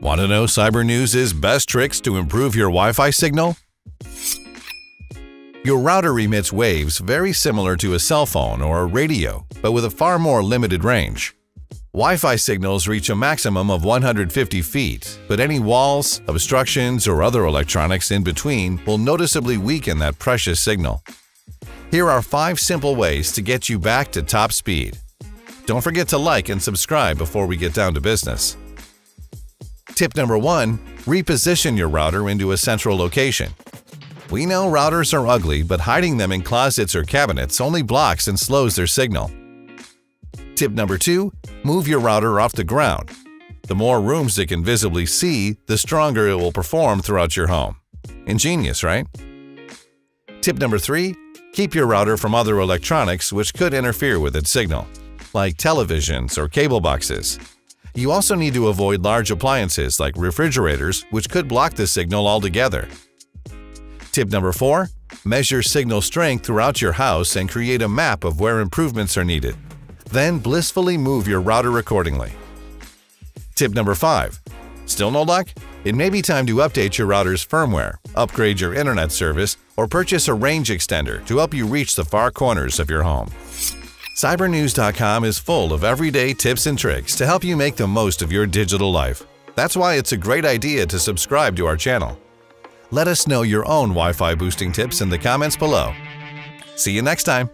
Want to know Cyber News' best tricks to improve your Wi-Fi signal? Your router emits waves very similar to a cell phone or a radio, but with a far more limited range. Wi-Fi signals reach a maximum of 150 feet, but any walls, obstructions, or other electronics in between will noticeably weaken that precious signal. Here are 5 simple ways to get you back to top speed. Don't forget to like and subscribe before we get down to business. Tip number 1. Reposition your router into a central location. We know routers are ugly, but hiding them in closets or cabinets only blocks and slows their signal. Tip number 2. Move your router off the ground. The more rooms it can visibly see, the stronger it will perform throughout your home. Ingenious, right? Tip number 3. Keep your router from other electronics which could interfere with its signal, like televisions or cable boxes. You also need to avoid large appliances like refrigerators, which could block the signal altogether. Tip number 4. Measure signal strength throughout your house and create a map of where improvements are needed. Then blissfully move your router accordingly. Tip number 5. Still no luck? It may be time to update your router's firmware, upgrade your internet service, or purchase a range extender to help you reach the far corners of your home. Cybernews.com is full of everyday tips and tricks to help you make the most of your digital life. That's why it's a great idea to subscribe to our channel. Let us know your own Wi Fi boosting tips in the comments below. See you next time.